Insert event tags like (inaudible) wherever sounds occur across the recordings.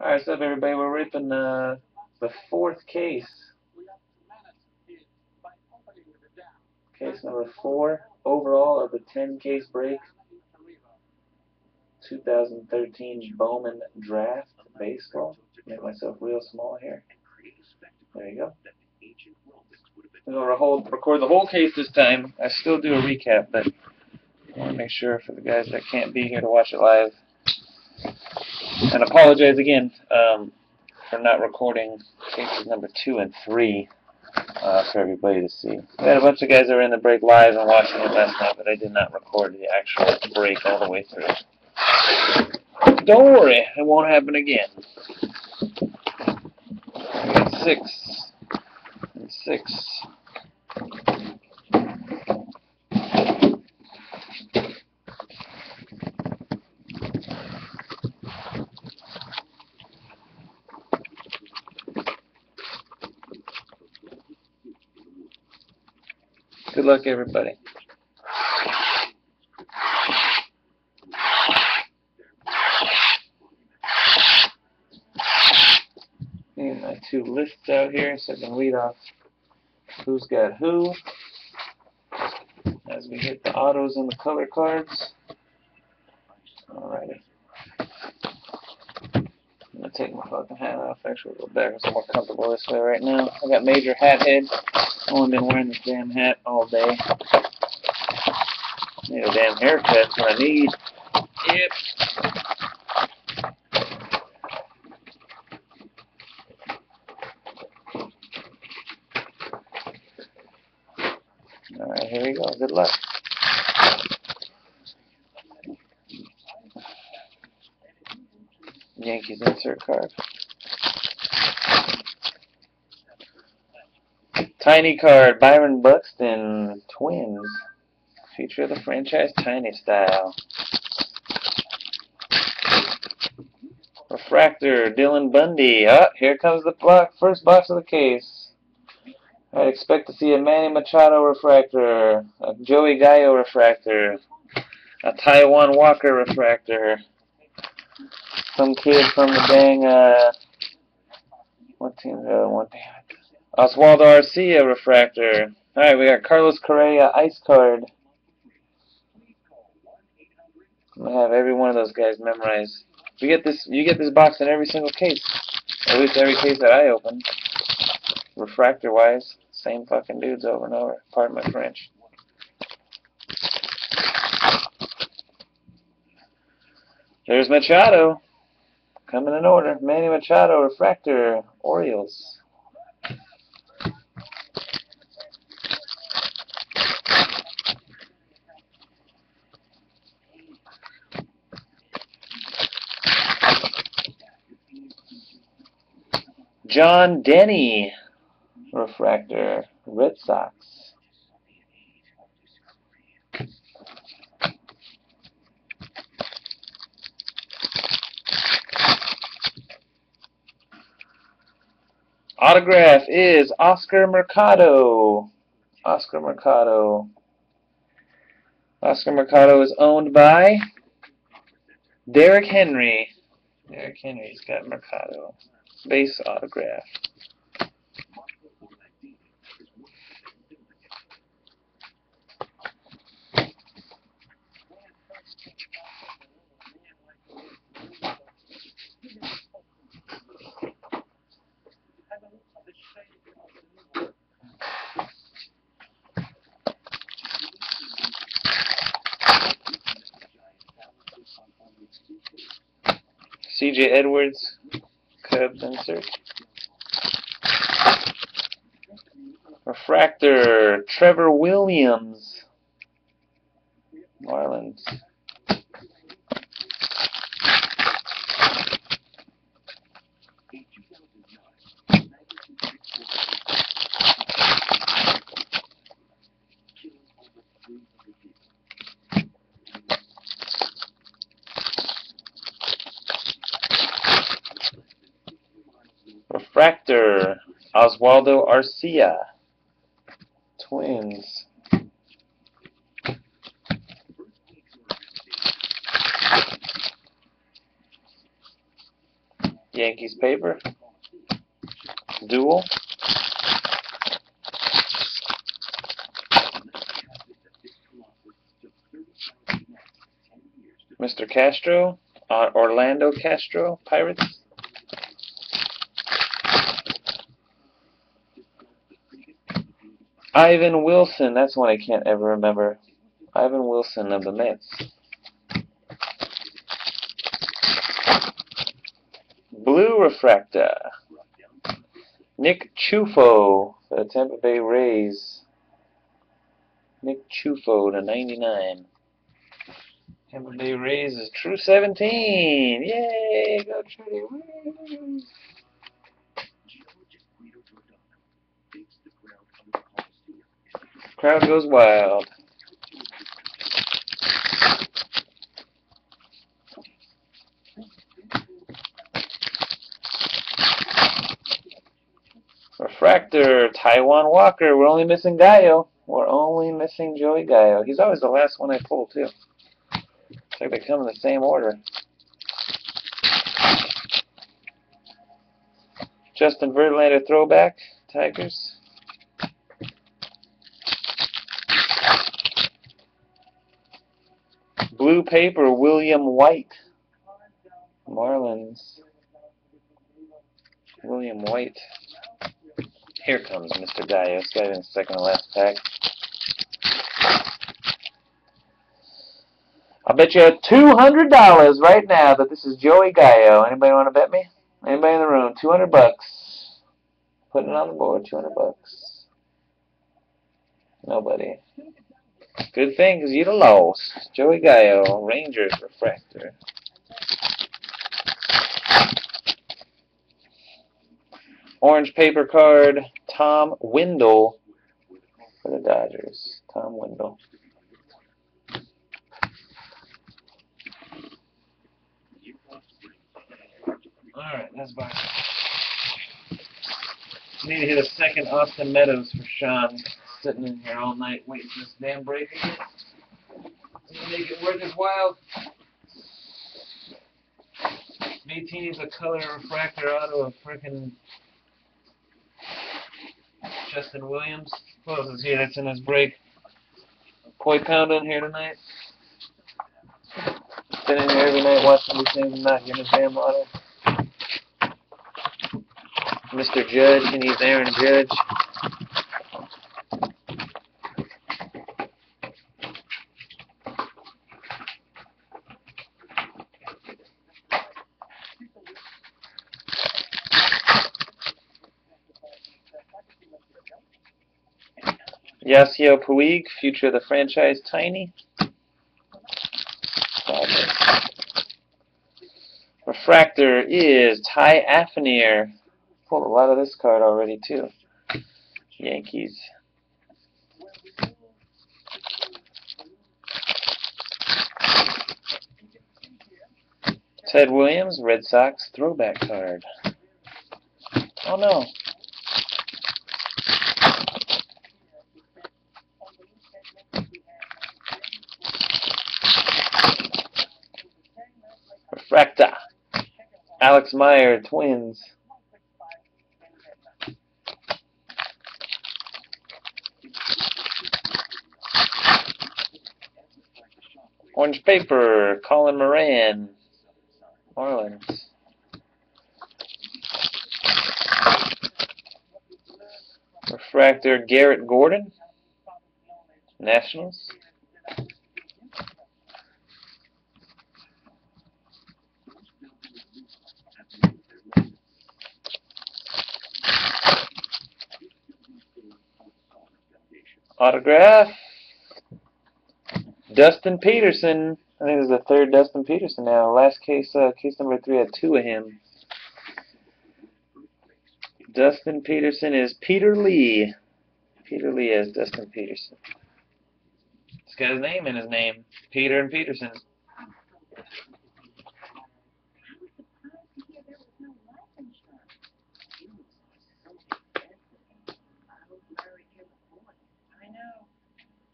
Alright, what's up everybody? We're ripping uh, the fourth case. Case number four overall of the 10 case break. 2013 Bowman Draft Baseball. Make myself real small here. There you go. I'm going to record the whole case this time. I still do a recap, but I want to make sure for the guys that can't be here to watch it live. And apologize again um, for not recording cases number two and three uh, for everybody to see. We had a bunch of guys that were in the break live and watching it last night, but I did not record the actual break all the way through. Don't worry, it won't happen again. Six and six. Luck, everybody. And my two lists out here so I can read off who's got who as we hit the autos and the color cards. Alrighty. I'm gonna take my fucking hat off. Actually, go back. It's more comfortable this way right now. I got major hat head. Only been wearing this damn hat all day. Need a damn haircut. What I need. Yep. Alright, here we go. Good luck. Yankees insert card. Tiny card, Byron Buxton, Twins. Feature of the franchise, Tiny style. Refractor, Dylan Bundy. Ah, here comes the box, first box of the case. I'd expect to see a Manny Machado refractor, a Joey Gallo refractor, a Taijuan Walker refractor, some kid from the dang, uh, what team, uh, one team, Oswaldo Arcia refractor. Alright, we got Carlos Correa ice card. Gonna have every one of those guys memorized. You get this you get this box in every single case. At least every case that I open. Refractor wise. Same fucking dudes over and over. Pardon my French. There's Machado. Coming in order. Manny Machado, Refractor, Orioles. Jon Denney, Refractor, Red Sox. Autograph is Oscar Mercado. Oscar Mercado. Oscar Mercado is owned by Derrick Henry. Derrick Henry's got Mercado. Base autograph. CJ Edwards, Cubs insert. Refractor, Trevor Williams, Marlins. Refractor, Oswaldo Arcia. Twins. Yankees paper. Dual. Mr. Castro, uh, Orlando Castro, Pirates. Ivan Wilson, that's one I can't ever remember. Ivan Wilson of the Mets. Blue Refractor. Nick Ciuffo for the Tampa Bay Rays. Nick Ciuffo to 99. Tampa Bay Rays is true 17. Yay! Go Trudy. Crowd goes wild. Refractor, Taijuan Walker. We're only missing Gallo. We're only missing Joey Gallo. He's always the last one I pull, too. It's like they come in the same order. Justin Verlander throwback, Tigers. Blue paper, William White. Marlins. William White. Here comes Mr. Gallo. Got in second to last pack. I'll bet you $200 right now that this is Joey Gallo. Anybody want to bet me? Anybody in the room? 200 bucks. Putting it on the board, 200 bucks. Nobody. Good thing, because you'd have lost. Joey Gallo, Rangers Refractor. Orange paper card, Tom Windle for the Dodgers. Tom Windle. Alright, that's fine. Need to hit a second Austin Meadows for Sean. Sitting in here all night waiting for this damn break again. To make it worth his while. 18 is a color refractor auto of frickin' Justin Williams. Who is here that's in his break? Koi Pound in here tonight. Sitting in here every night watching these things and not getting his damn auto. Mr. Judge, he needs Aaron Judge. Yasiel Puig, future of the franchise, Tiny. Refractor is Ty Afanier. Pulled a lot of this card already, too. Yankees. Ted Williams, Red Sox throwback card. Oh no. Alex Meyer, Twins. Orange paper, Colin Moran, Marlins. Refractor, Garrett Gordon, Nationals. Autograph. Dustin Peterson. I think this is the third Dustin Peterson now. Last case, uh, case number three had two of him. Dustin Peterson is Peter Lee. Peter Lee is Dustin Peterson. It's got his name in his name. Peter and Peterson. I know.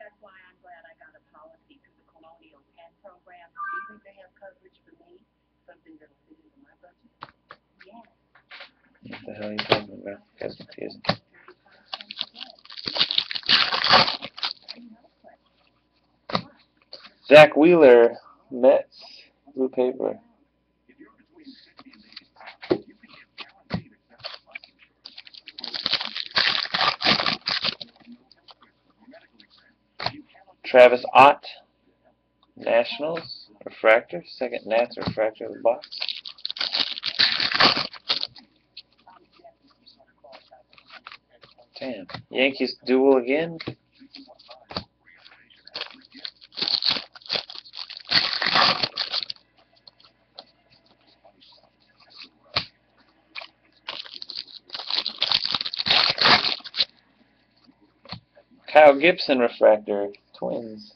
That's why I'm glad I got a policy through the Colonial Penn program. Even if they have coverage for me, something that'll fit into my budget. Yeah. What the hell are you talking about? That's confusing. Zack Wheeler, Mets, blue paper. Travis Ott, Nationals, refractor, second Nats refractor of the box. Damn. Yankees duel again. Kyle Gibson refractor, Twins.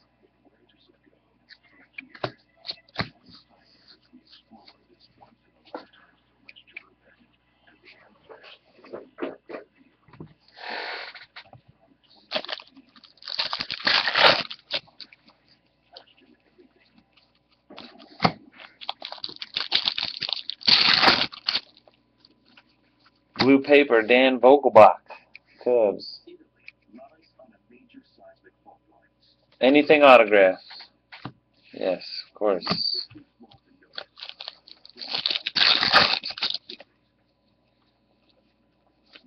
Blue paper, Dan Vogelbach, Cubs. Anything autograph? Yes, of course.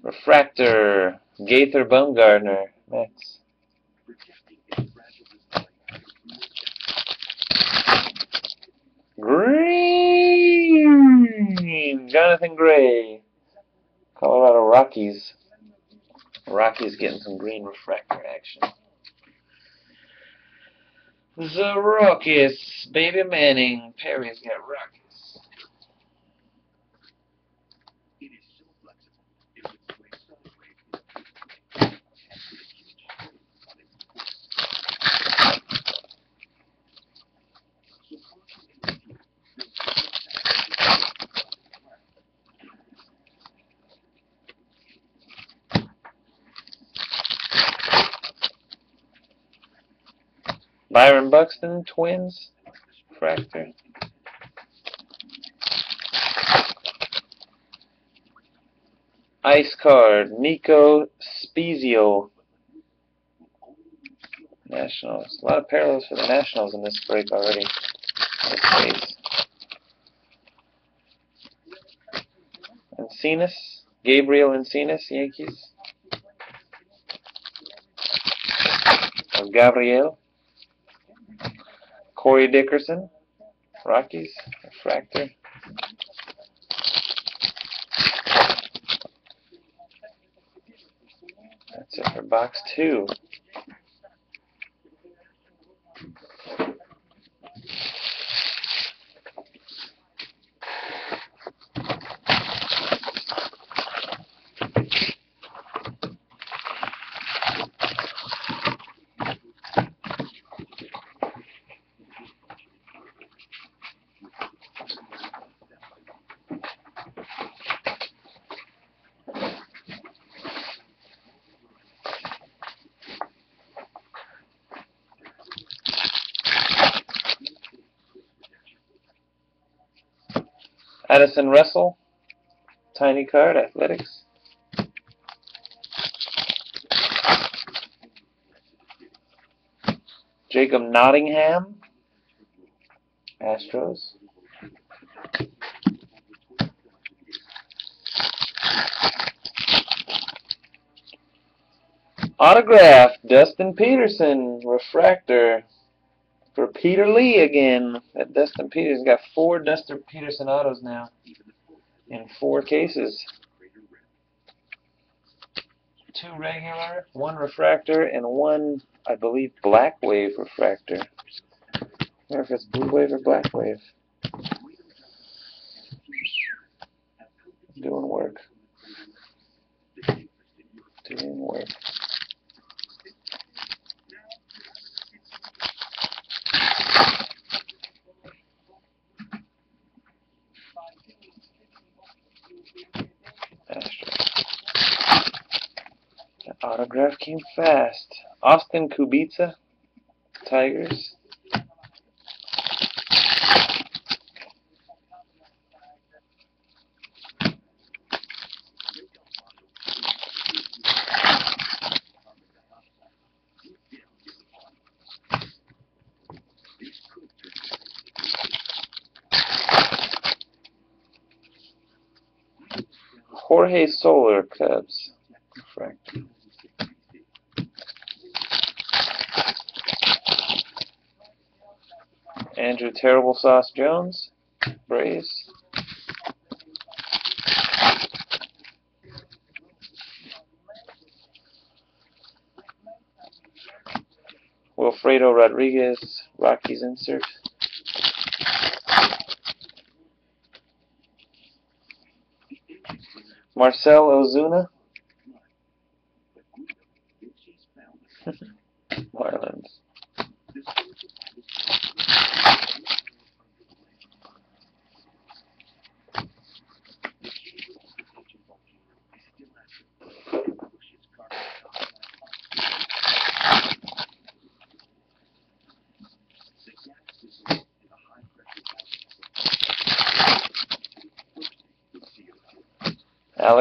Refractor, Gaither Bumgardner, Mets. Green, Jonathan Gray, Rockies. Rockies getting some green refractor action. The Rockies, Baby Manning, Perry's got Rockies. Byron Buxton, Twins, Fractor. Ice card, Nico Spezio. Nationals. A lot of parallels for the Nationals in this break already. Encinas, Gabriel Encinas, Yankees. Gabriel. Corey Dickerson, Rockies, Refractor. That's it for box two. Addison Russell, Tiny Card, Athletics. Jacob Nottingham, Astros. Autograph, Dustin Peterson, Refractor Peter Lee again. That Dustin Peterson got four Dustin Peterson autos now in four cases. Two regular, one refractor, and one, I believe, black wave refractor. I wonder if it's blue wave or black wave. Doing work. Doing work. That autograph came fast. Austin Kubitza, Tigers. Cubs. Refractor. Andruw Terrible Sauce Jones, Braves. Wilfredo Rodriguez, Rockies insert. Marcel Ozuna, Marlins.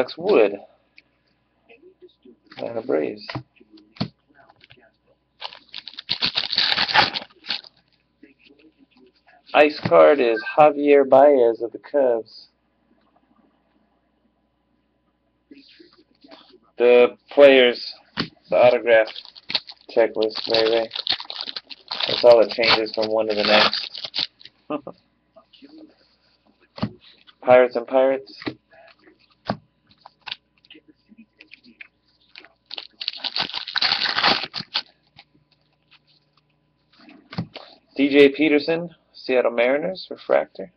Alex Wood, Atlanta Braves. Ice card is Javier Baez of the Cubs. The players, the autograph checklist, Ray. That's all that changes from one to the next. (laughs) Pirates and Pirates. DJ Peterson, Seattle Mariners, refractor.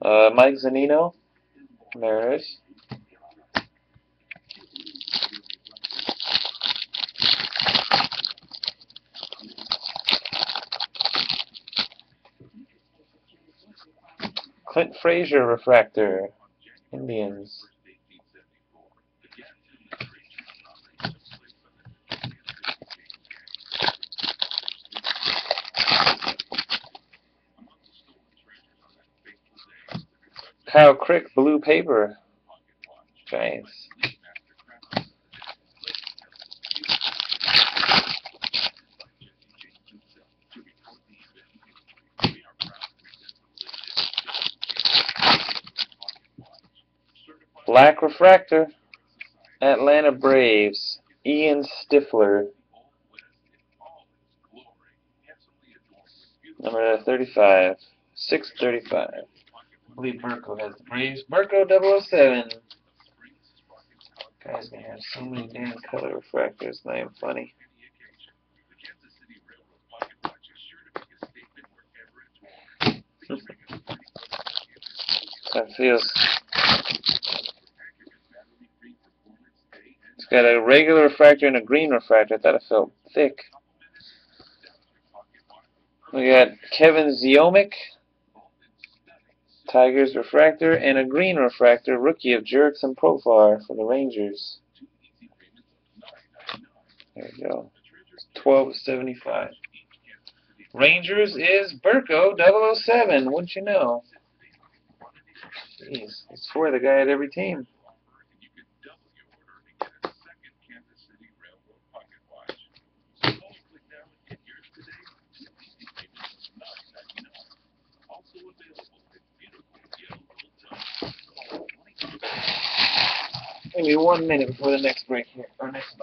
Uh, Mike Zunino, Mariners. Clint Frazier refractor, Indians. Kyle Crick, blue paper, Giants. Black refractor, Atlanta Braves, Ian Stifler, number 35, 635. I believe Burko has the Braves. Burko 007. Guys gonna have so many damn color refractors, not even funny. (laughs) that feels. It's got a regular refractor and a green refractor. I thought it felt thick. We got Kevin Ziomek. Tigers refractor and a green refractor, rookie of Jurickson Profar for the Rangers. There you go. Twelve seventy five. Rangers is Burko 007, wouldn't you know? Jeez, I swear the guy at every team. Maybe one minute before the next break here, or next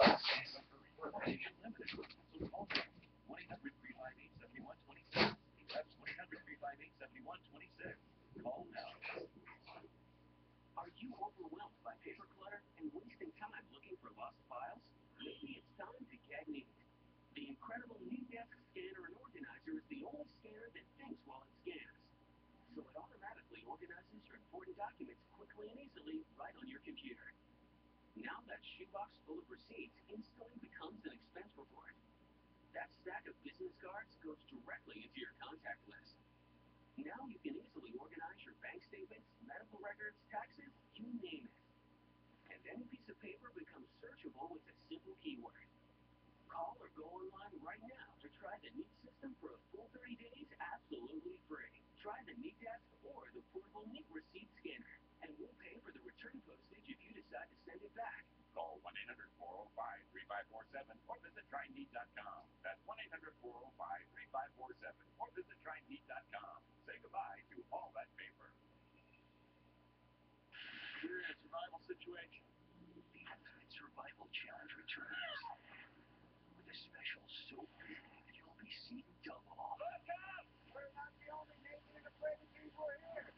important documents quickly and easily right on your computer. Now that shoebox full of receipts instantly becomes an expense report. That stack of business cards goes directly into your contact list. Now you can easily organize your bank statements, medical records, taxes, you name it. And any piece of paper becomes searchable with a simple keyword. Call or go online right now to try the Neat system for a full 30 days absolutely free. Try the Neat Desk or the portable Neat Receipt Scanner, and we'll pay for the return postage if you decide to send it back. Call 1 800 405 3547 or visit tryneat.com. That's 1 800 405 3547 or visit tryneat.com. Say goodbye to all that paper. We're in a survival situation. The Ultimate Survival Challenge returns with a special so big that you'll be seen double. Look out! We're not the only nation and afraid people here.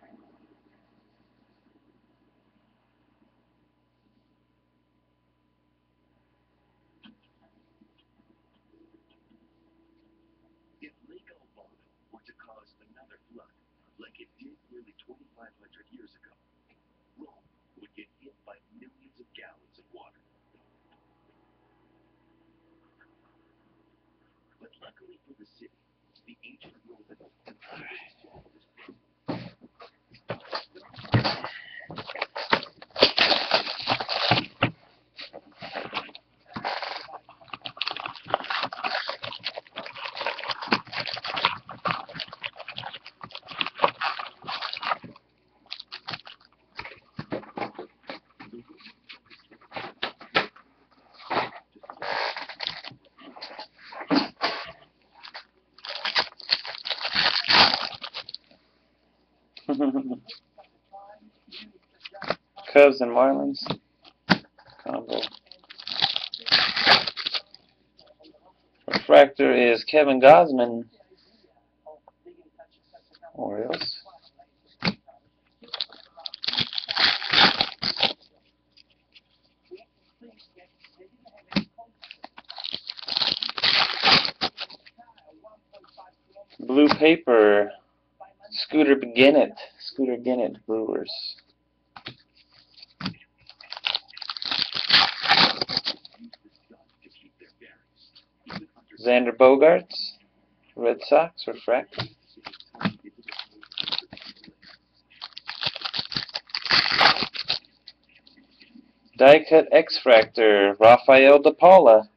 All right. Cubs and Marlins combo. Refractor is Kevin Gausman. Orioles. Blue paper. Scooter Beginnett. Scooter Gennett Brewers. to keep their bearings. Even under Xander Bogaerts. Red Sox. Refractor. Die cut X Fractor, Rafael De Paula.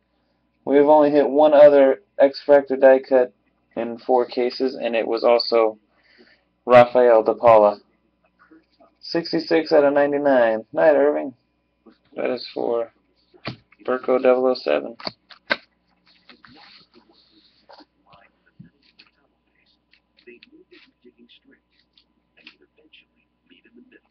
We've only hit one other X Fractor die cut in four cases, and it was also Rafael De Paula. 66 out of 99. Night, Irving. That is for Burko 007. They knew they were digging straight, and would eventually meet in the middle.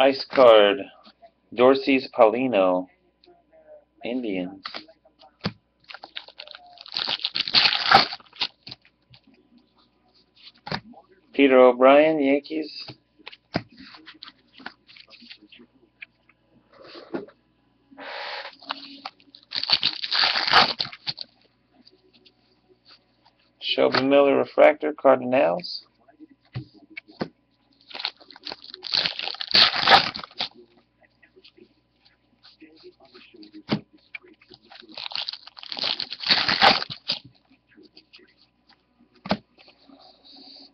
Ice card. Dorssys Paulino. Indians. Peter O'Brien, Yankees. Shelby Miller Refractor, Cardinals. Standing on the shoulders of this great civilization.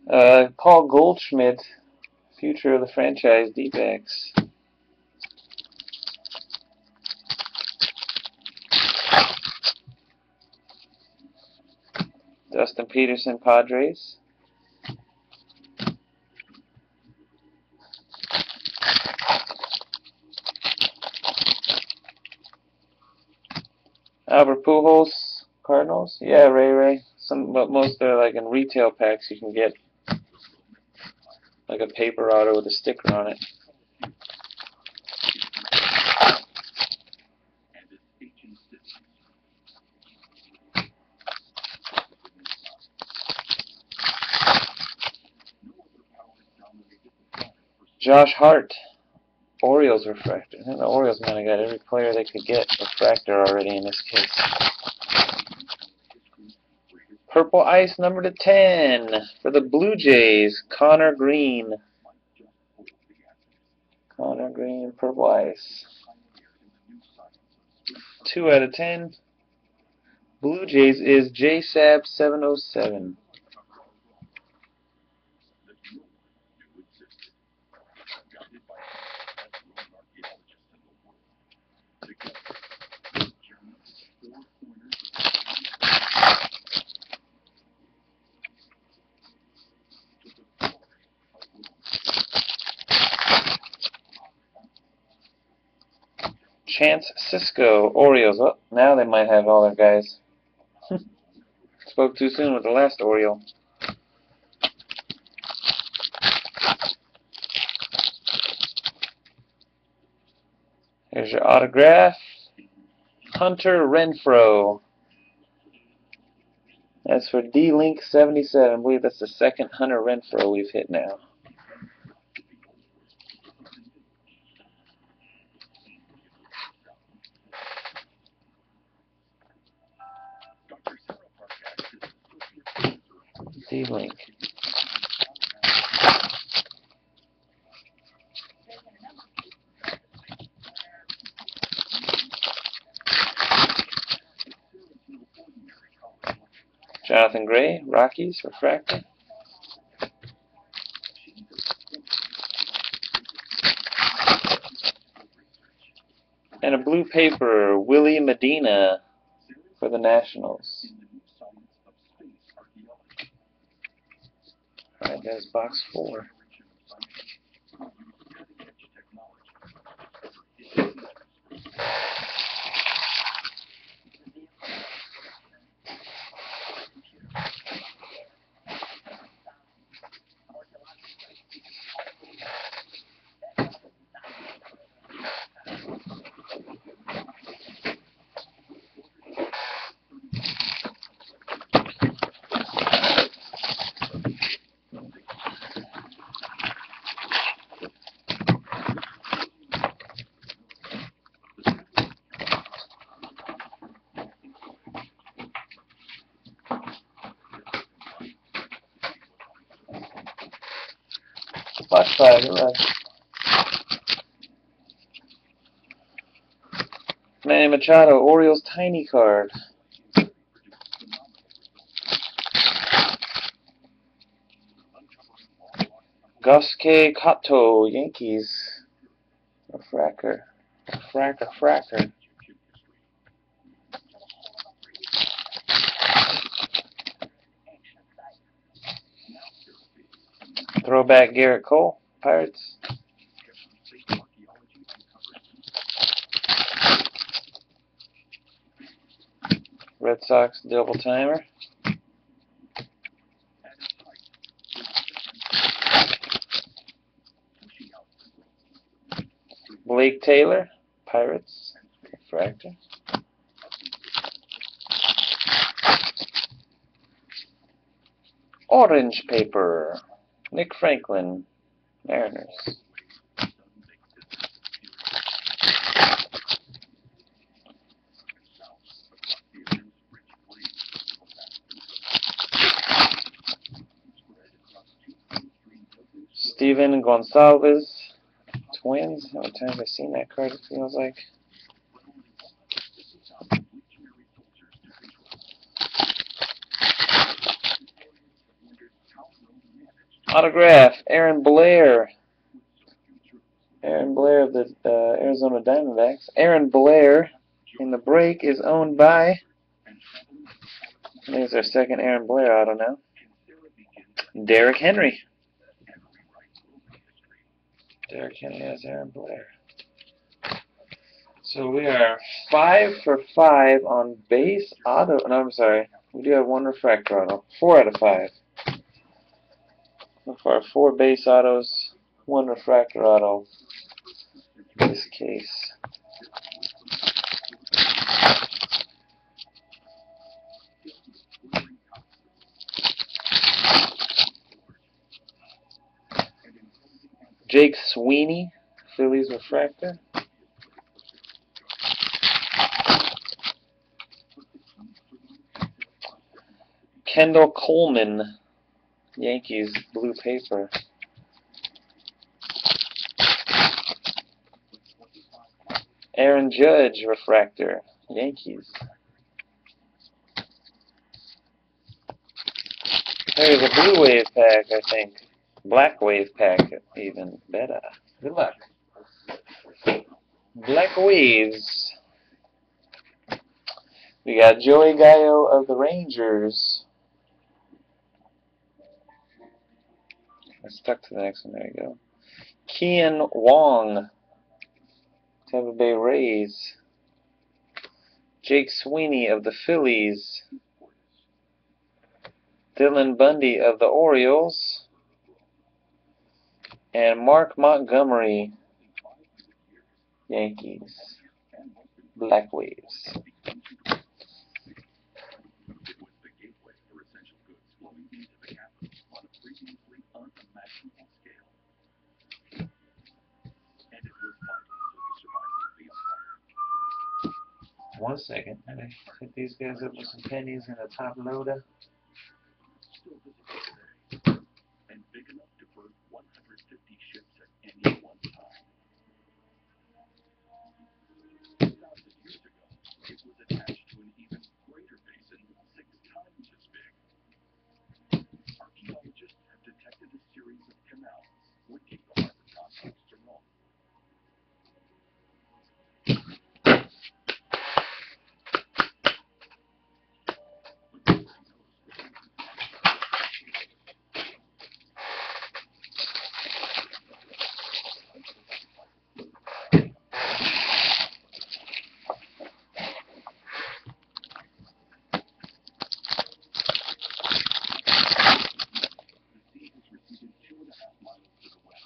Uh, Paul Goldschmidt, future of the franchise, D-backs. Dustin Peterson, Padres. Albert Pujols, Cardinals. Yeah, Ray Ray. Some, but most are like in retail packs. You can get like a paper auto with a sticker on it. Josh Hart, Orioles refractor. I think the Orioles might have got every player they could get refractor already in this case. Purple ice number to 10 for the Blue Jays, Conner Greene. Conner Greene, purple ice. 2 out of 10. Blue Jays is JSAB707. Chance Sisco, Orioles. Oh, now they might have all their guys. (laughs) Spoke too soon with the last Oriole. Here's your autograph. Hunter Renfroe. That's for D-Link 77. I believe that's the second Hunter Renfroe we've hit now. D-Link. Jonathan Gray, Rockies, Refractor. And a blue paper, Willie Medina for the Nationals. Alright, there's box four. Five, you're. Manny Machado, Orioles tiny card. Gosuke Katoh, Yankees. A fracker. A fracker, fracker. Throwback Gerrit Cole, Pirates. Red Sox double timer. Blake Taylor, Pirates, Refractor. Orange paper, Nick Franklin, Mariners. Stephen Gonsalves, Twins. How many times I've I seen that card? It feels like. Autograph, Aaron Blair. Aaron Blair of the uh, Arizona Diamondbacks. Aaron Blair in the break is owned by. There's our second Aaron Blair auto now. Derrick Henry. Derrick Henry has Aaron Blair. So we are five for five on base auto. No, I'm sorry. We do have one refractor auto. Four out of five. So far, four base autos, one refractor auto. In this case. Jake Sweeney, Phillies refractor. Kendall Coleman, Yankees blue paper. Aaron Judge refractor, Yankees. There's a blue wave pack, I think. Black wave pack, even better. Good luck. Black waves. We got Joey Gallo of the Rangers. I stuck to the next one. There you go. Kean Wong. Tampa Bay Rays. Jake Sweeney of the Phillies. Dylan Bundy of the Orioles. And Mark Montgomery, Yankees. Black Waves. It was the gateway for essential goods flowing into the capital on a previously unimaginable scale. And it was vital to the survival of the empire. One second. Let me hit these guys up with some pennies and a top loader. Still visible today, and big enough to berth 150 ships at any one time. Two thousand years ago, it was attached to an even greater basin, six times as big. Archaeologists have detected a series of canals linking the harbor complex to Rome. The sea has receded two and a half miles to the west.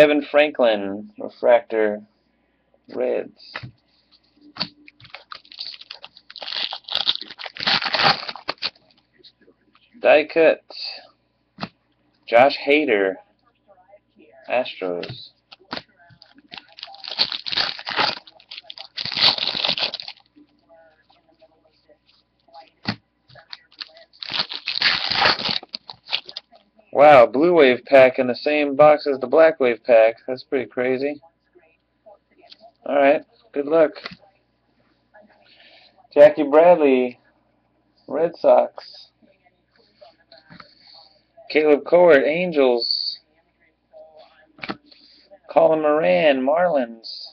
Kevin Franklin, refractor, Reds. Die cut. Josh Hader, Astros. Wow, blue wave pack in the same box as the black wave pack. That's pretty crazy. Alright, good luck. Jackie Bradley, Red Sox. Kaleb Cowart, Angels. Colin Moran, Marlins.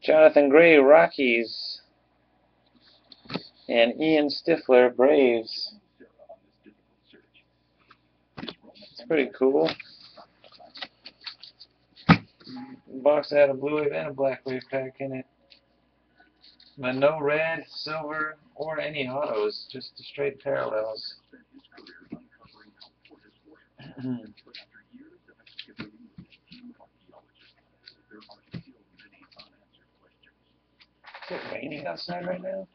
Jonathan Gray, Rockies. And Ian Stifler, Braves. It's pretty cool. Box had a blue wave and a black wave pack in it. But no red, silver, or any autos, just the straight parallels. (clears throat) Is it raining outside right now?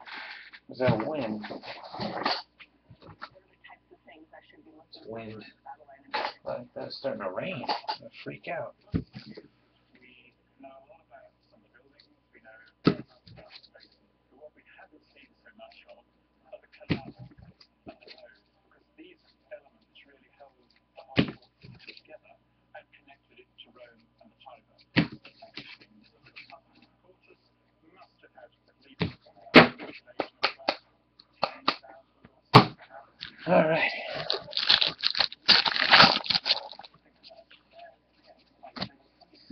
Is that wind? It's wind. Like that's starting to rain. I freak out. We know a lot about some of the buildings, we know about the space, but what we haven't seen so much of are the canals and the roads, because these elements really held the whole together and connected it to Rome and the Tiber. Portus must have had at least a population of about 10,000 or so. All right.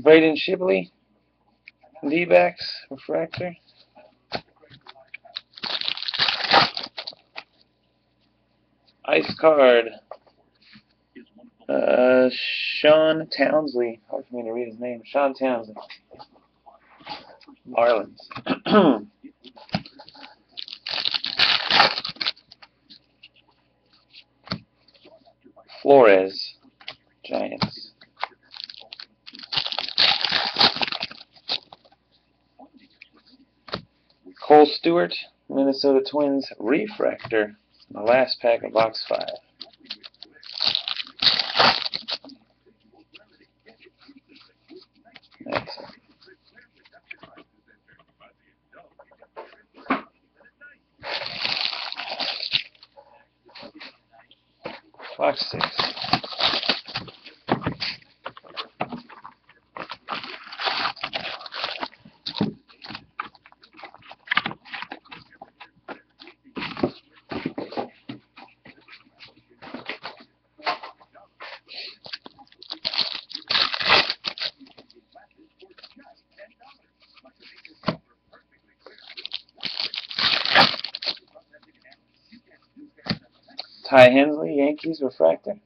Braden Shipley, D-backs, refractor. Ice card. Uh, Sean Townsley. Hard for me to read his name. Sean Townsley. Marlins. (clears throat) Flores. Giants. Kohl Stewart, Minnesota Twins refractor. The last pack of box five. Hensley, Yankees refractor.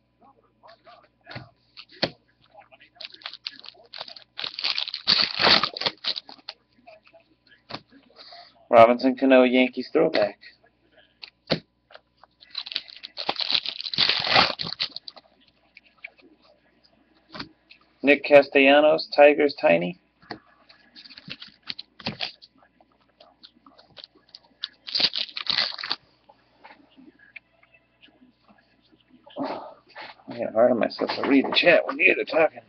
Robinson Cano, Yankees throwback. Nick Castellanos, Tigers Tiny. I get hard on myself to read the chat when you guys are talking.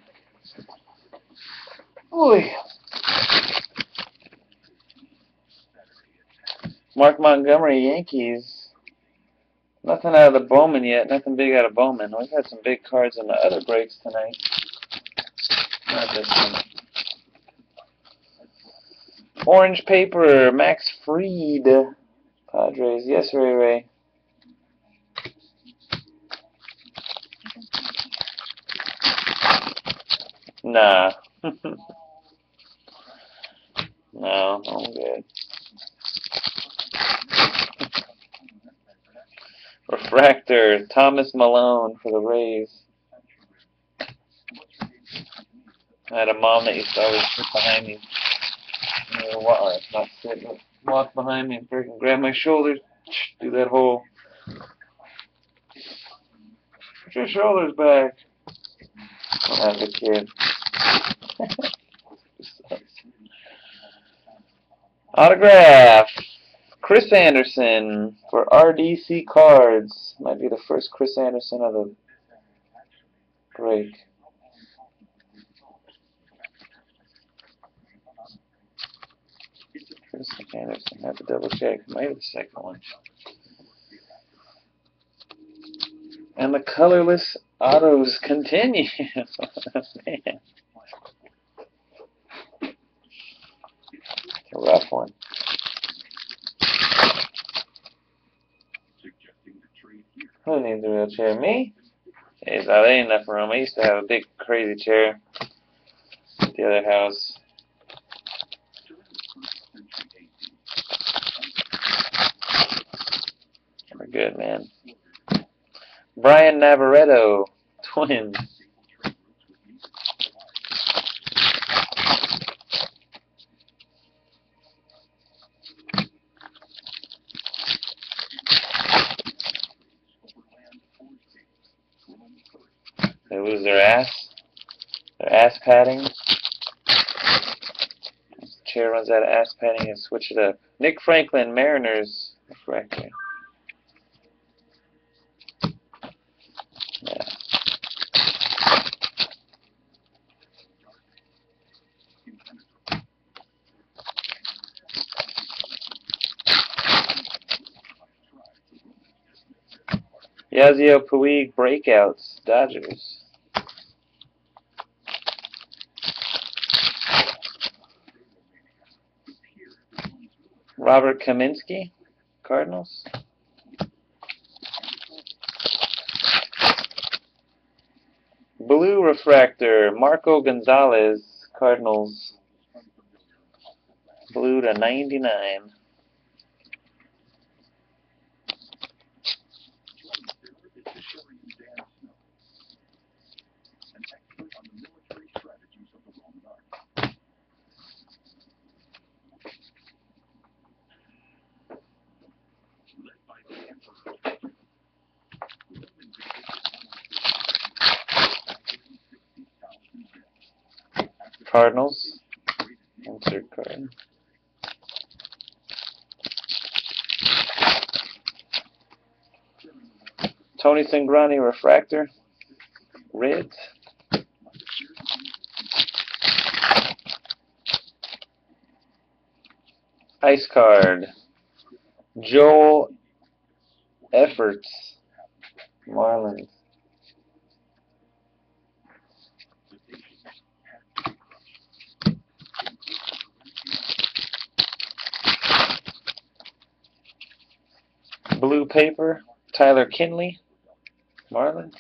Boy. Mark Montgomery, Yankees. Nothing out of the Bowman yet. Nothing big out of Bowman. We've had some big cards in the other breaks tonight. Not this one. Orange paper, Max Fried. Padres. Yes, Ray Ray. Nah. (laughs) no, I'm good. Refractor, Thomas Milone for the Rays. I had a mom that used to always sit behind me. What, not sit, but walk behind me and freaking grab my shoulders. (sniffs) Do that whole. Put your shoulders back. When I was a kid. Autograph. Chris Anderson for RDC Cards. Might be the first Chris Anderson of the break. Chris Anderson. I have to double check. Maybe the second one. And the colorless autos continue. (laughs) Man. A rough one. Who needs a wheelchair? Me? Hey, that ain't enough room. I used to have a big crazy chair at the other house. We're good, man. Brian Navarreto, (laughs) Twins. They lose their ass. Their ass padding. Chair runs out of ass padding and switch it up. Nick Franklin, Mariners refractor. Yeah. Yasiel Puig breakouts, Dodgers. Robert Kaminsky, Cardinals. Blue refractor, Marco Gonzales, Cardinals. Blue to 99. Cardinals. Insert card. Tony Sangrani refractor. Reds. Ice card. Joel Efforts. Marlins. Blue paper, Tyler Kinley, Marlins.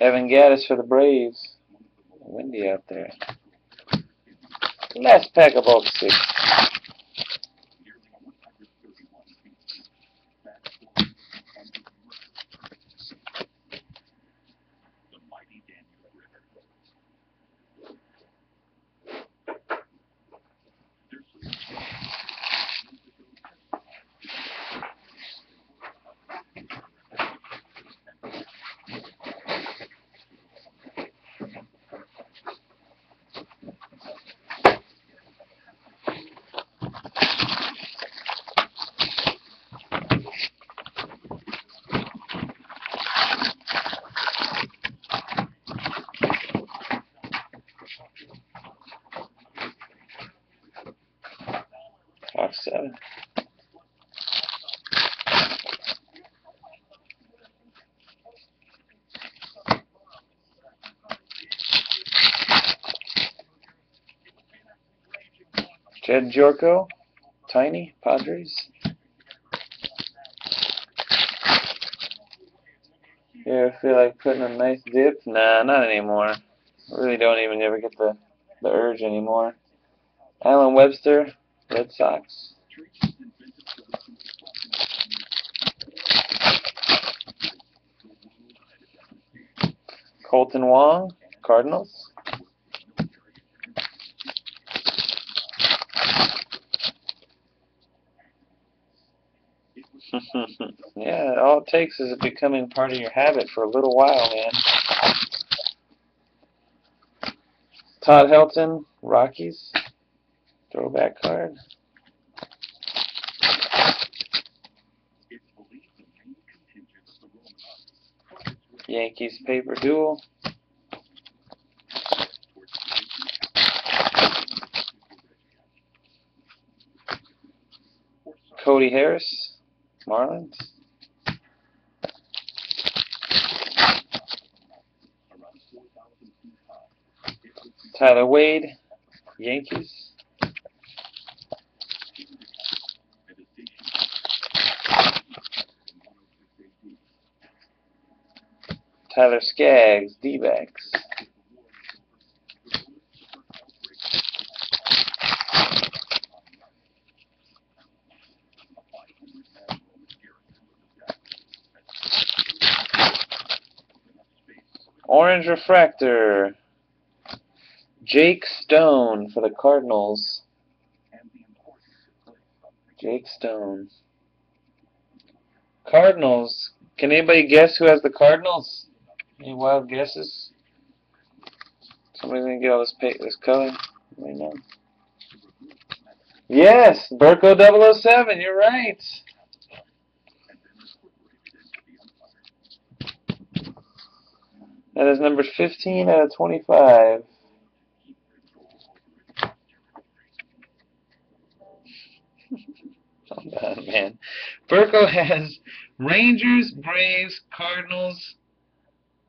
Evan Gattis for the Braves. Windy out there. Last pack of bulk six. Jedd Gyorko, Tiny, Padres. Yeah, I feel like putting a nice dip? Nah, not anymore. I really don't even ever get the, the urge anymore. Allen Webster, Red Sox. Kolten Wong, Cardinals. Yeah, all it takes is it becoming part of your habit for a little while, man. Todd Helton, Rockies. Throwback card. Yankees paper duel. Cody Harris, Marlins. around 4,000 feet high. It was Tyler Wade, Yankees. a decision in 106 AD. Tyler Skaggs, D-backs. Orange refractor. Jake Stone for the Cardinals. Jake Stone. Cardinals. Can anybody guess who has the Cardinals? Any wild guesses? Somebody's gonna get all this pa- this color. Anybody know? Yes, Burko 007. You're right. That is number 15 out of 25. I'm (laughs) man. Burko has Rangers, Braves, Cardinals,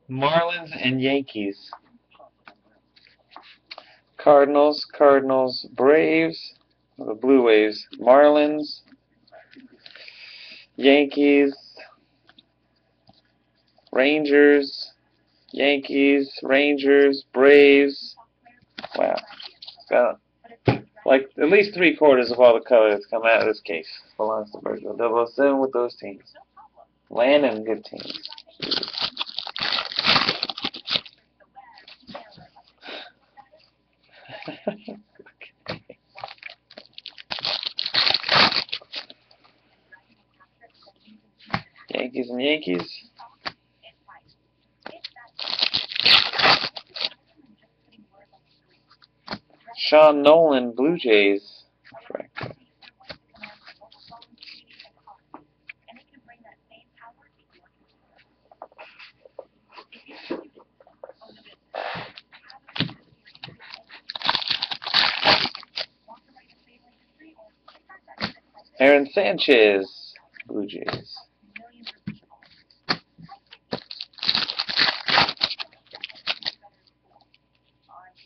Marlins, and Yankees. Cardinals, Cardinals, Braves, the Blue Waves, Marlins, Yankees, Rangers, Yankees, Rangers, Braves. Wow. Got like at least three quarters of all the color that's come out of this case belongs to Virgil. 007 with those teams. Land and good teams. (laughs) Yankees and Yankees. Sean Nolan, Blue Jays. Correct. Aaron Sanchez, Blue Jays.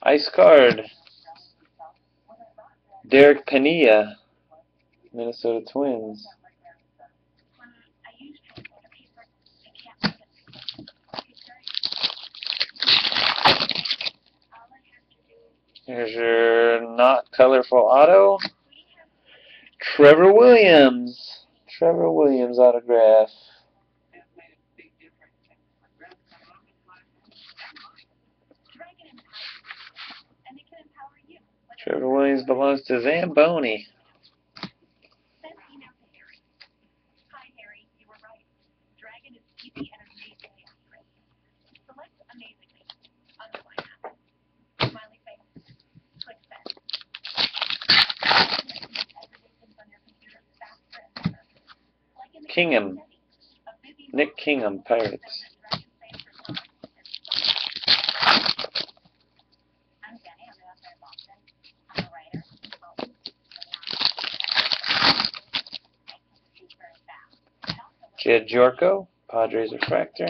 Ice card. Derek Pania, Minnesota Twins. Here's your not colorful auto. Trevor Williams. Trevor Williams autograph. That made a big difference. And Grab come up with my Dragon empowers you, and it can empower you. Whether Trevor Williams belongs to Zamboni. Send email to Harry. Hi, Harry. You were right. Dragon is easy and amazingly accurate. Select amazingly. Underline that. Smiley face. Click send. Everything's on your computer faster and better. Like in the Kingham. case of Debbie, a busy Nick Kingham, Pirates. Dragon saves her time and I'm Jenny. I'm an author in Boston. I'm a writer. Oh, I can speak very fast. I also work Jedd Gyorko, Padres refractor.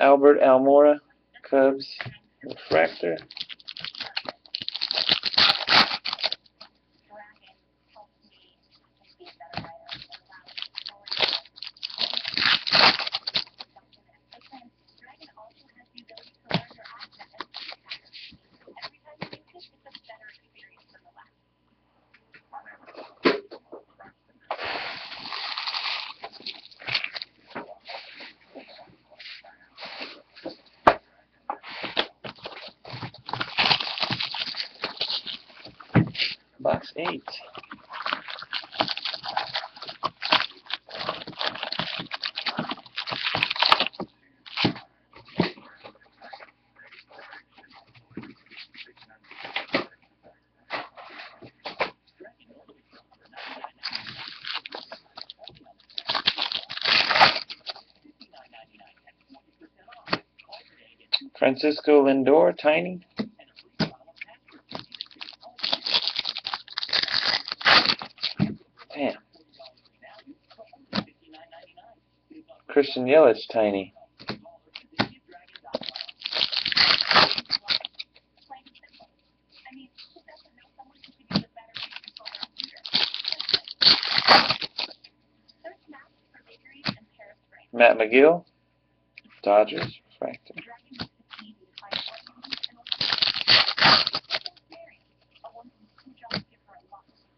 Albert Almora, Cubs refractor. Box eight. Francisco Lindor, tiny. Damn. Christian Yelich, tiny. I mean, who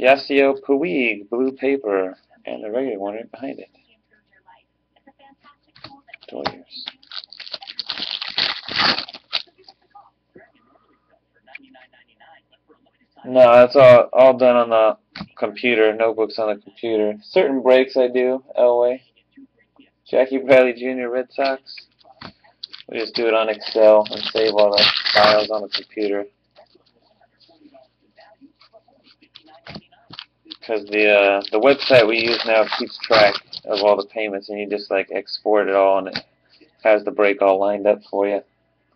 Yasiel Puig, blue paper, and the regular one right behind it. No, that's all all done on the computer. Notebooks on the computer. Certain breaks I do. Elway. Jackie Bradley Jr. Red Sox. We just do it on Excel and save all the files on the computer. Because the uh, the website we use now keeps track of all the payments, and you just like export it all, and it has the break all lined up for you.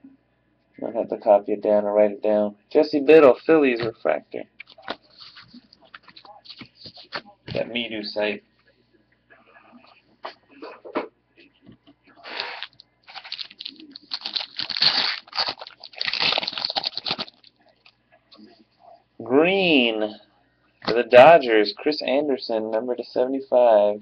You don't have to copy it down or write it down. Jesse Biddle, Phillies refractor. That Miiduu site. Green for the Dodgers, Chris Anderson, number to 75.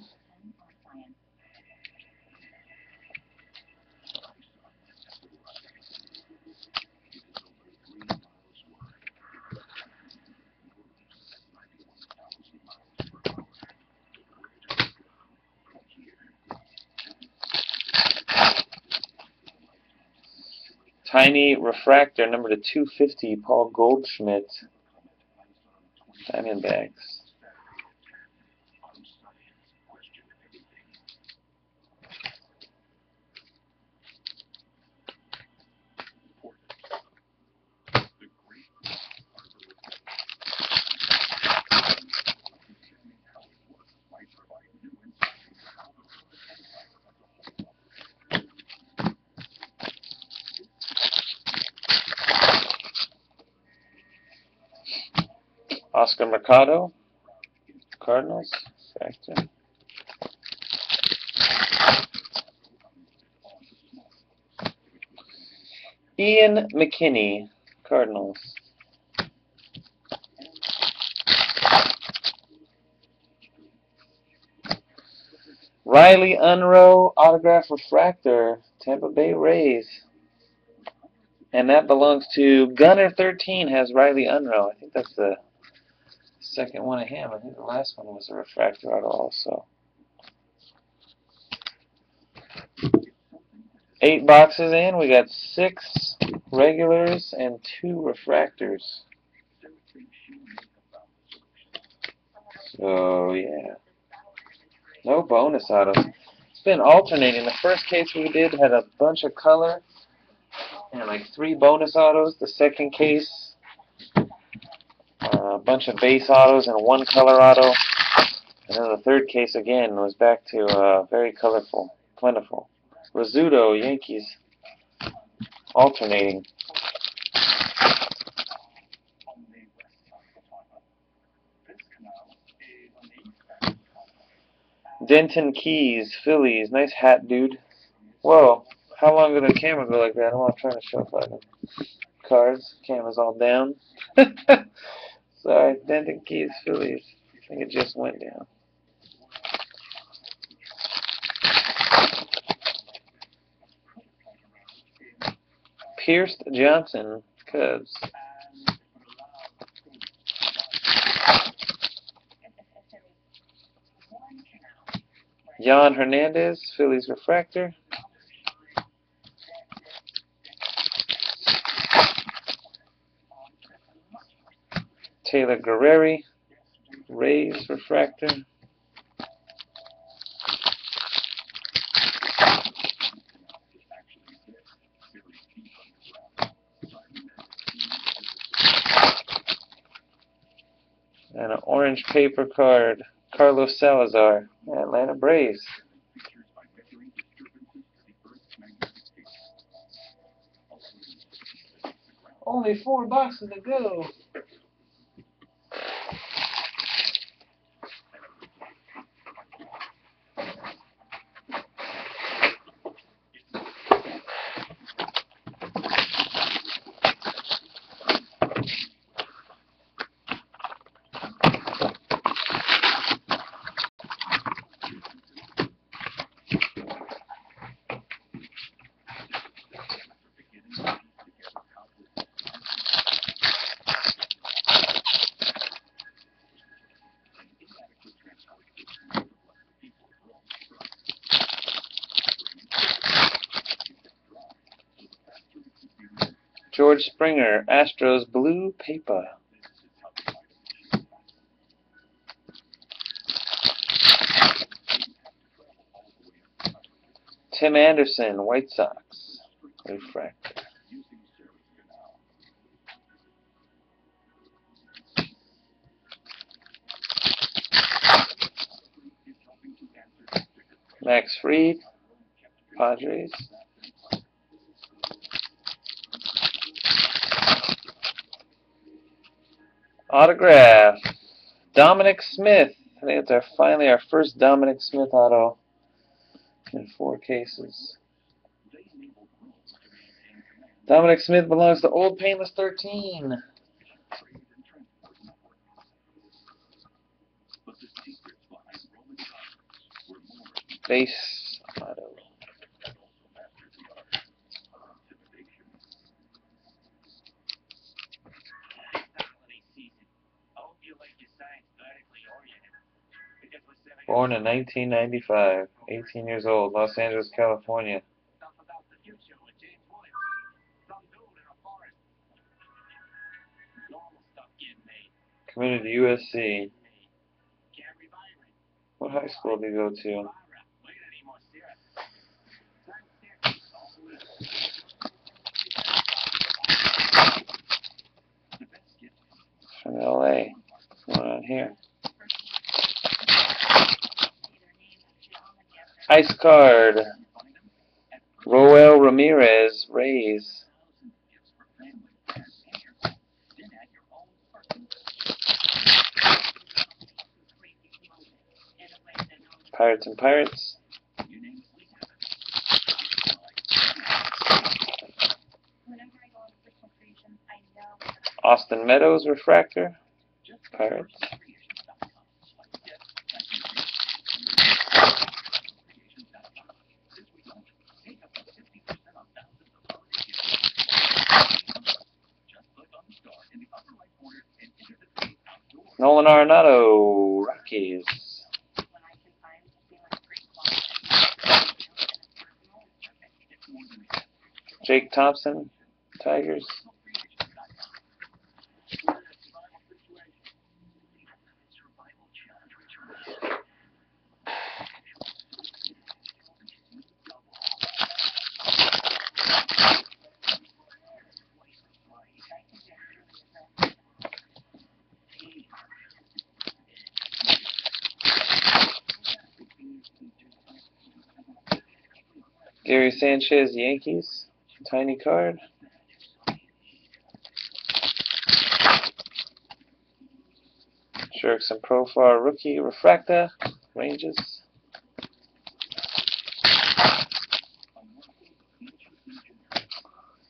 Tiny refractor, number to 250, Paul Goldschmidt. Diamondbacks. Oscar Mercado, Cardinals, factor. Ian McKinney, Cardinals. Riley Unroe, autograph refractor, Tampa Bay Rays. And that belongs to Gunner 13 has Riley Unroe. I think that's the second one of him. I think the last one was a refractor auto also. Eight boxes in. We got six regulars and two refractors. So, yeah. No bonus autos. It's been alternating. The first case we did had a bunch of color and like three bonus autos. The second case, a bunch of base autos and one color auto. And then the third case again was back to uh, very colorful, plentiful. Rizzuto, Yankees, alternating. Denton Keys, Phillies, nice hat, dude. Whoa, how long did the camera go like that? I'm not trying to show fucking cards. Camera's all down. (laughs) Sorry, Denton Keys, Phillies. I think it just went down. Pierce Johnson, Cubs. Jan Hernandez, Phillies refractor. Taylor Guerrieri, Rays refractor. And an orange paper card, Carlos Salazar, Atlanta Braves. Only four boxes to go. George Springer, Astros blue paper. Tim Anderson, White Sox, refractor. Max Fried, Padres. Autograph. Dominic Smith. I think it's our finally our first Dominic Smith auto in four cases. Dominic Smith belongs to Old Painless 13. Base Born in 1995, 18 years old, Los Angeles, California. Committed to USC. What high school did he go to? From LA. What's going on here? Ice card. Roel Ramirez, Rays. Pirates and Pirates. Austin Meadows Refractor. Pirates. Nolan Arenado Rockies. Jake Thompson Tigers. Sanchez Yankees. Tiny card. Jurickson Profar rookie Refracta Rangers.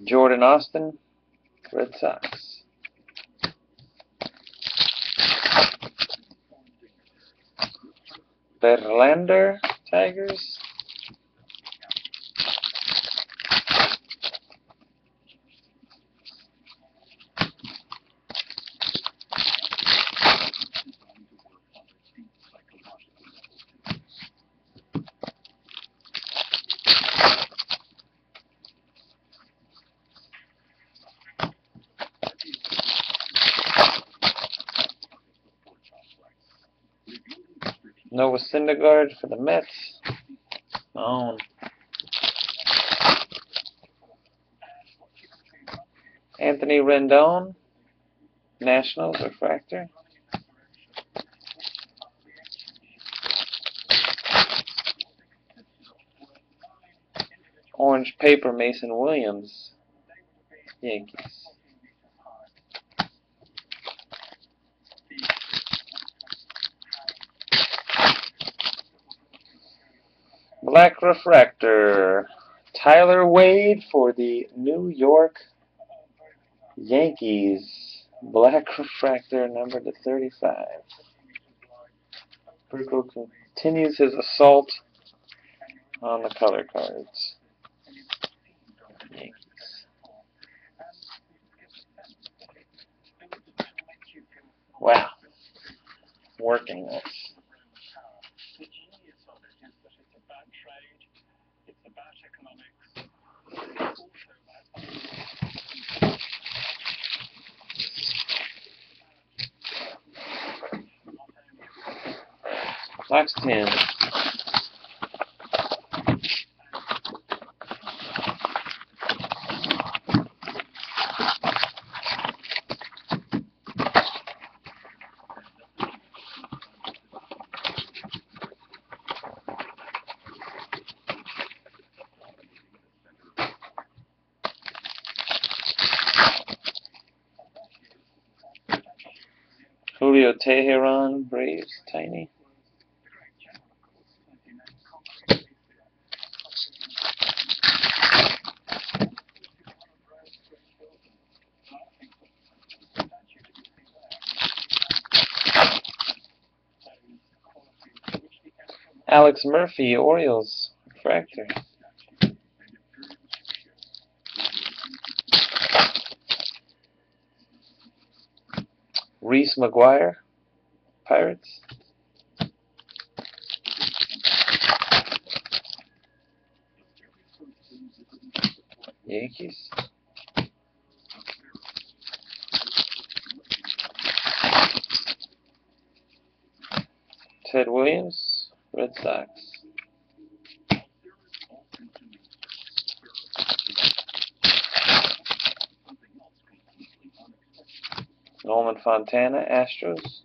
Jordan Austin Red Sox. Verlander Tigers. Syndergaard for the Mets. Own. Anthony Rendon, Nationals Refractor. Orange paper Mason Williams, Yankees. Black Refractor, Tyler Wade for the New York Yankees. Black Refractor number to 35. Burko continues his assault on the color cards. Yankees. Wow. Working this. The genius of it is that it's a bad trade, it's about economics, it's also about Box 10. Julio Teheran, Braves, Tiny. Alex Murphy, Orioles, Refractor. Reese McGuire, Pirates. Yankees. Ted Williams, Red Sox. Nolan Fontana, Astros.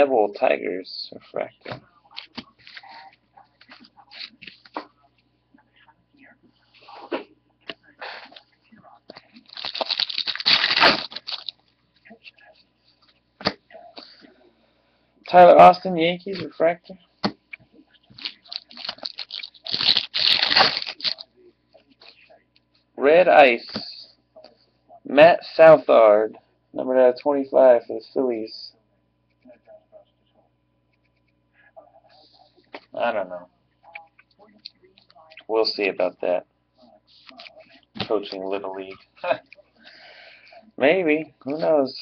Neville, Tigers, refractor. Tyler Austin, Yankees, refractor. Red Ice, Matt Southard, number out 25 for the Phillies. I don't know. We'll see about that. Coaching Little League. (laughs) Maybe. Who knows?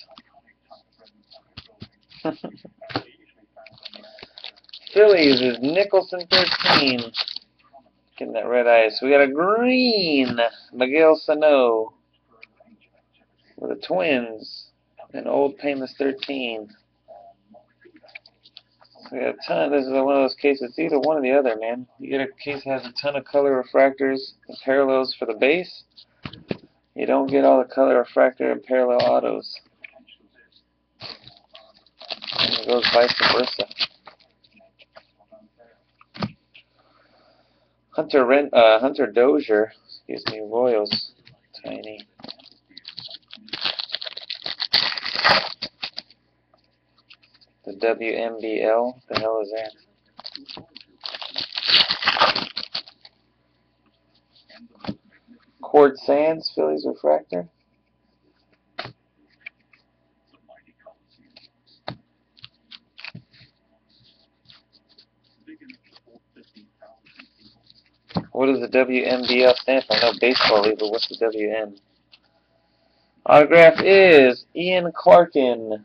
(laughs) Phillies is Nicholson 13. Getting that red ice. We got a green Miguel Sano for the Twins. And Old Painless 13. We got a ton. This is one of those cases. It's either one or the other, man. You get a case that has a ton of color refractors and parallels for the base. You don't get all the color refractor and parallel autos. And it goes vice versa. Hunter Ren, uh, Hunter Dozier, excuse me, Royals, tiny. The WMBL, the hell is that? Cord Sands, Phillies refractor. What does the WMBL stand for? I know baseball league, but what's the WM? Autograph is Ian Clarkin.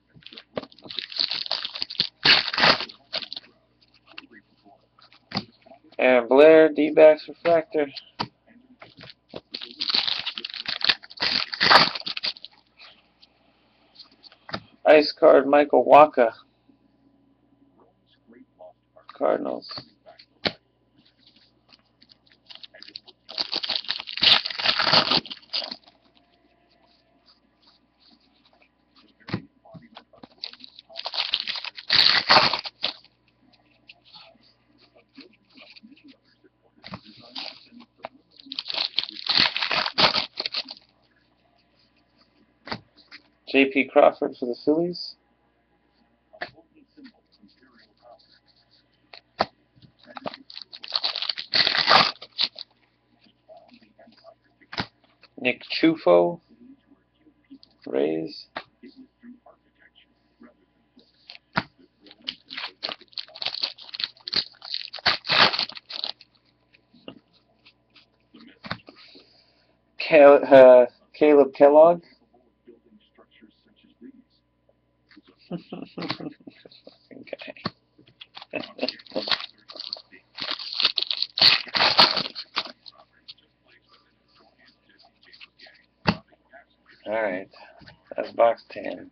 Blair, D-backs refractor. Ice card, Michael Wacha. Cardinals. J.P. Crawford for the Phillies. Nick Ciuffo, Rays. Cal- uh, Caleb Kellogg. okay. Alright. That's box 10.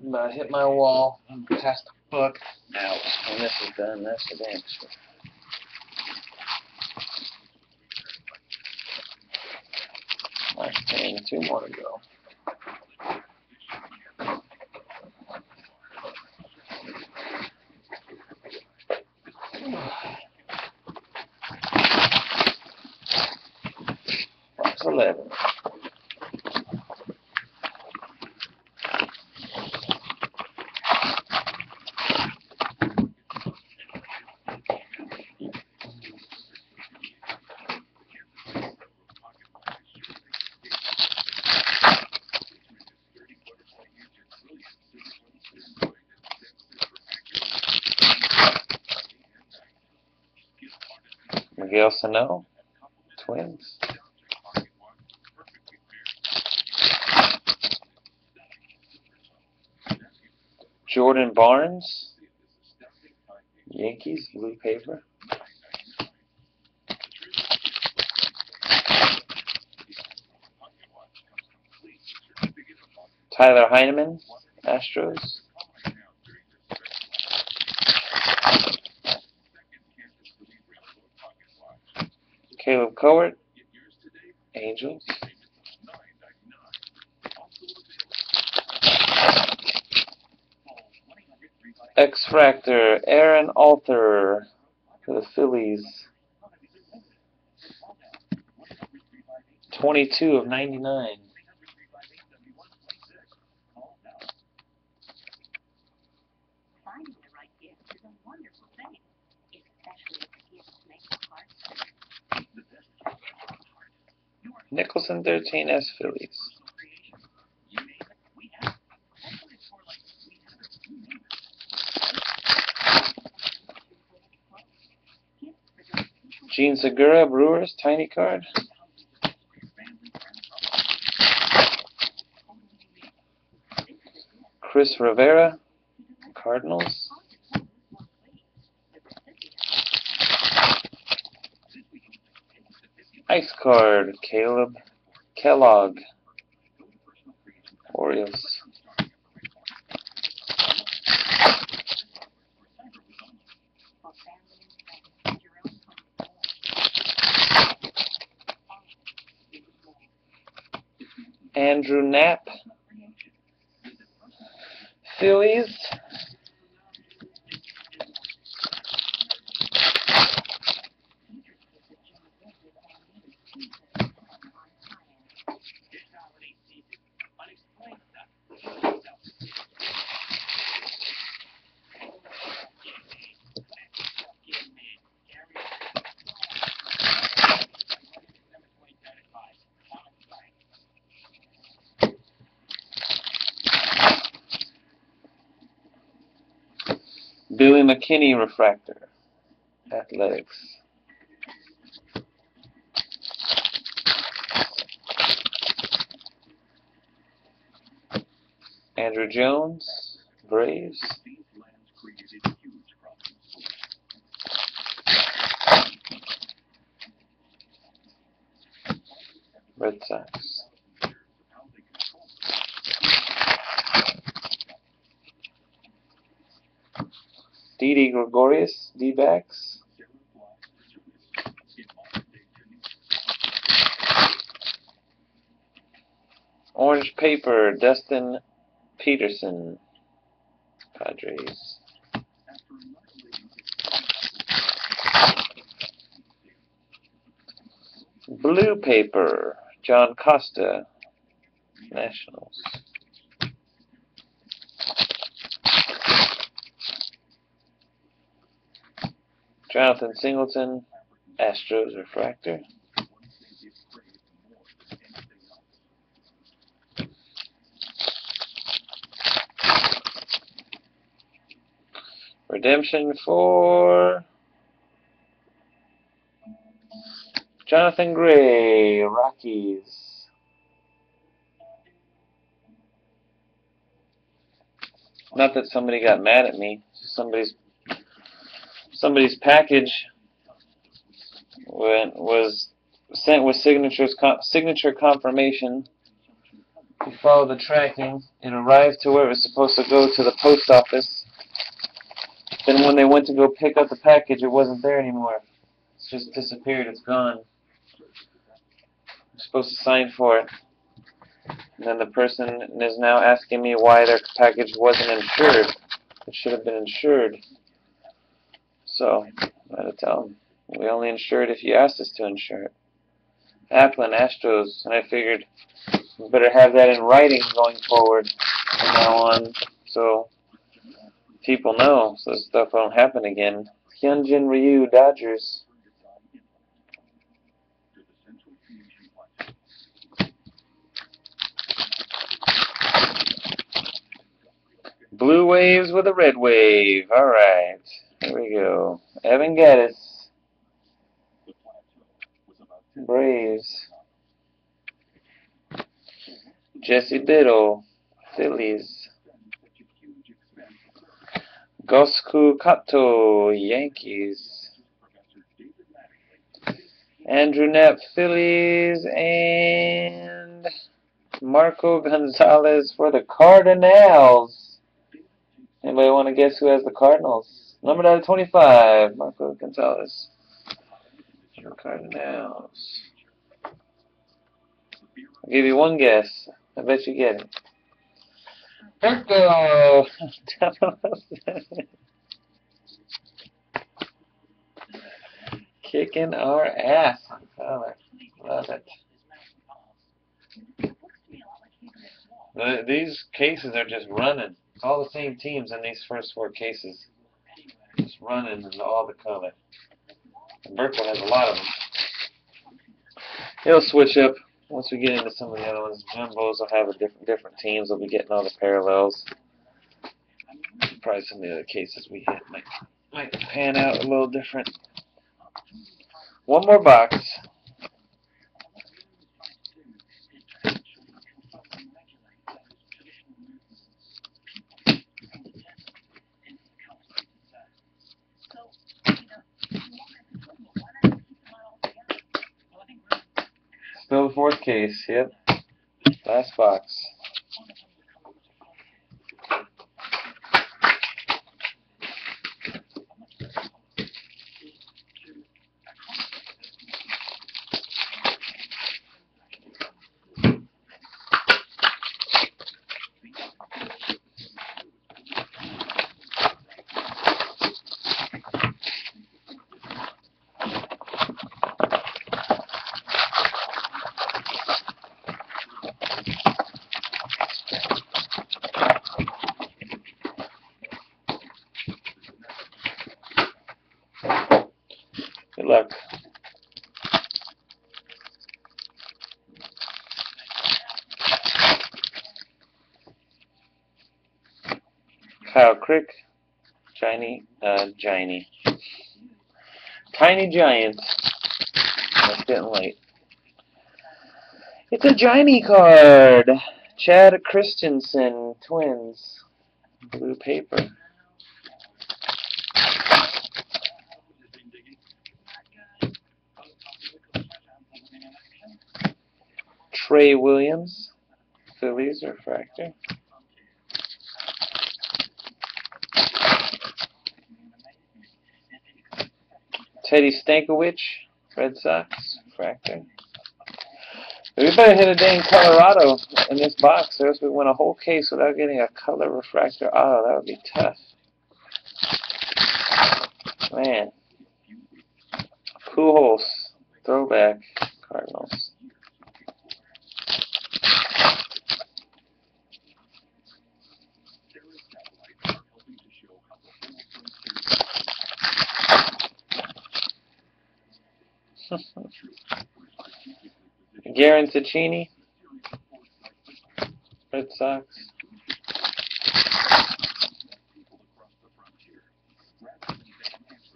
I'm about to hit my wall and pass the book out. When this is done, that's the damn sure. 10, two more to go. Box 11. Sano, Twins. Jordan Barnes. Yankees, blue paper. Tyler Heineman, Astros. Kaleb Cowart, Angels. X Fractor, Aaron Altherr for the Phillies. 22 of 99. Finding the right gift is a wonderful thing, especially if the gift makes the heart sing. Nicholson 13S Phillies. You name it, we have it. That's what it's for, like, we have it, you name it. Gifts for those Phillies. Jean Segura, Brewers, tiny card. Chris Rivera, Cardinals. Ice card, Caleb Kellogg, Orioles. Andrew Knapp, Phillies. McKinney refractor, Athletics. Andruw Jones, Braves. Red Sox. How they control Didi Gregorius, D-backs. Orange paper, Dustin Peterson, Padres. Blue paper, John Costa, Nationals. Jonathan Singleton, Astros refractor. Redemption for Jonathan Gray, Rockies. Not that somebody got mad at me. Somebody's somebody's package was sent with signatures signature confirmation. We followed the tracking. It arrived to where it was supposed to go to the post office. Then when they went to go pick up the package, it wasn't there anymore. It's just disappeared. It's gone. I'm supposed to sign for it. And then the person is now asking me why their package wasn't insured. It should have been insured. So, I had to tell them. We only insure it if you asked us to insure it. Applin, Astros, and I figured we better have that in writing going forward from now on. So, people know so stuff won't happen again. Hyunjin Ryu, Dodgers. Blue waves with a red wave. Alright. Here we go. Evan Gattis. Braves. Jesse Biddle. Phillies. Gosuke Katoh, Yankees. Andrew Knapp, Phillies, and Marco Gonzales for the Cardinals. Anybody want to guess who has the Cardinals? Number out of 25, Marco Gonzales. The Cardinals. I'll give you one guess. I bet you get it. Virgo! (laughs) Kicking our ass oh, color. Love it. The, these cases are just running. All the same teams in these first four cases. Running and all the color. And has a lot of them. It'll switch up once we get into some of the other ones. Jumbos will have a different different teams. We'll be getting all the parallels. Probably some of the other cases we hit might might pan out a little different. One more box. Still the fourth case, yep. Last box. Crick, Shiny, uh, Giny. Tiny Giants. It's getting late. It's a Giny card. Chad Christensen, Twins. Blue paper. Trey Williams, Phillies refractor. Teddy Stankiewicz, Red Sox, refractor. We better hit a day in Colorado in this box, or else we win a whole case without getting a color refractor auto. That would be tough. Man. Pujols, throwback, Cardinals. (laughs) Garin Cecchini, Red Sox.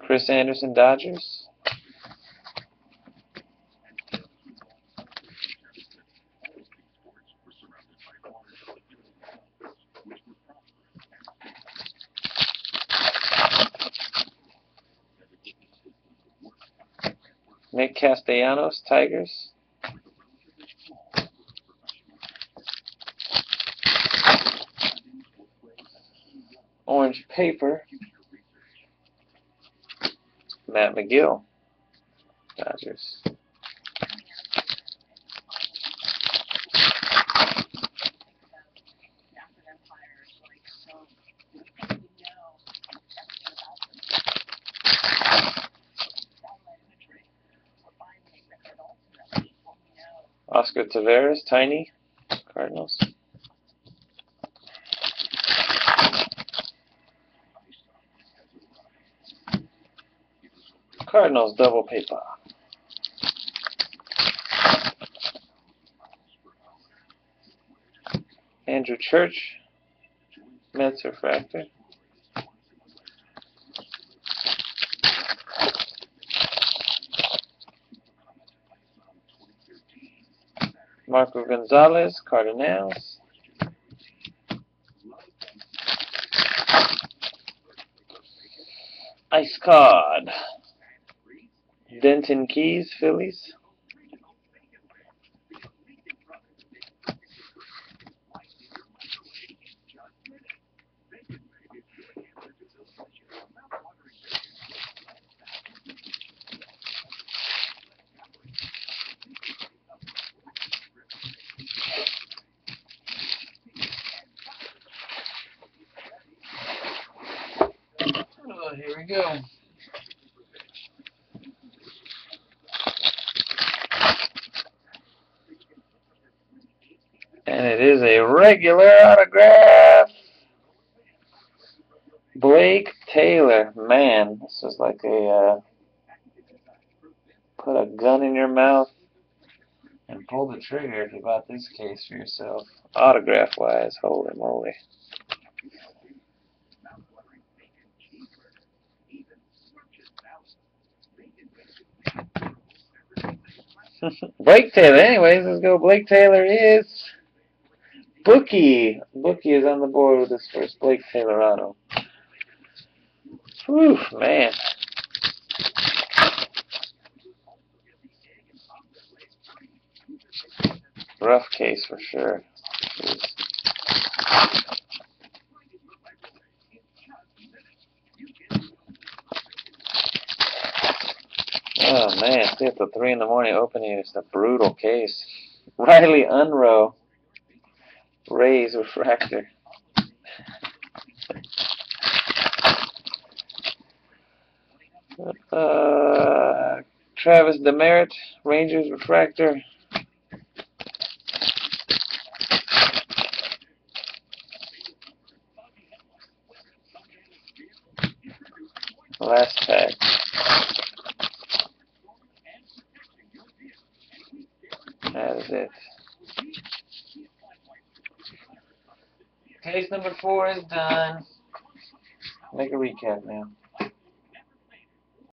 Chris Anderson, Dodgers. Nick Castellanos, Tigers. Orange paper. Matt Magill, Dodgers. Oscar Taveras, Tiny, Cardinals. Cardinals double paper. Andrew Church, Mets refractor. Marco Gonzales, Cardinals. Ice Cod. Denton Keys, Phillies. Regular autograph. Blake Taylor. Man, this is like a uh, put a gun in your mouth and pull the trigger if you bought this case for yourself. Autograph wise, holy moly. (laughs) Blake Taylor. Anyways, let's go. Blake Taylor is Bookie. Bookie is on the board with his first Blake Taylor auto. Whew, man. Rough case for sure. Jeez. Oh man, see at the three in the morning opening, it's a brutal case. Riley Unroe, Rays refractor. Uh, Travis Demeritte, Rangers refractor. Last pack. That is it. Four is done. Make a recap now.